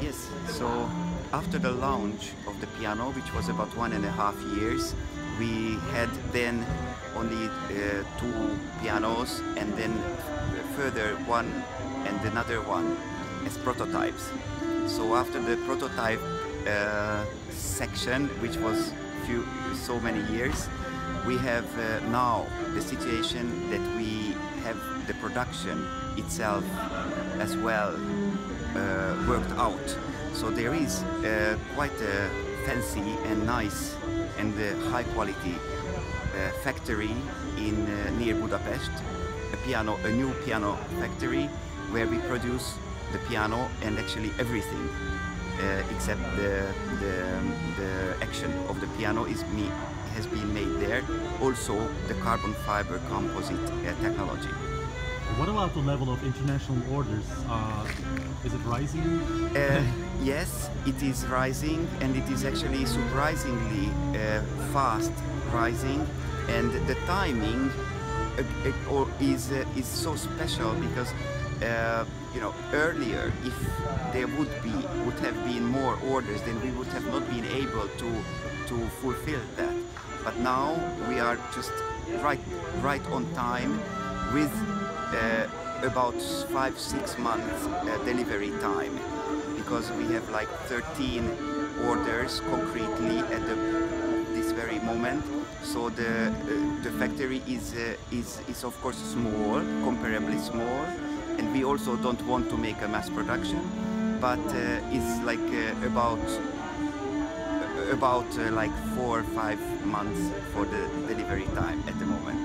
Yes, so after the launch of the piano, which was about one and a half years, we had then only uh, two pianos and then further one and another one as prototypes. So after the prototype uh, section, which was few so many years, we have uh, now the situation that we have the production itself as well worked out. So there is uh, quite a fancy and nice and uh, high quality uh, factory in uh, near Budapest, a piano, a new piano factory where we produce the piano and actually everything uh, except the, the, the action of the piano is me has been made there. Also the carbon fiber composite uh, technology. What about the level of international orders? Uh, is it rising? Uh, yes, it is rising and it is actually surprisingly uh, fast rising and the timing uh, uh, is, uh, is so special because you know earlier if there would be would have been more orders then we would have not been able to to fulfill that but now we are just right right on time with uh, about five six months uh, delivery time. Because we have like 13 orders concretely at the, this very moment. So the uh, the factory is uh, is is of course small comparably small. And we also don't want to make a mass production. But uh, it's like uh, about about like four or five months for the delivery time at the moment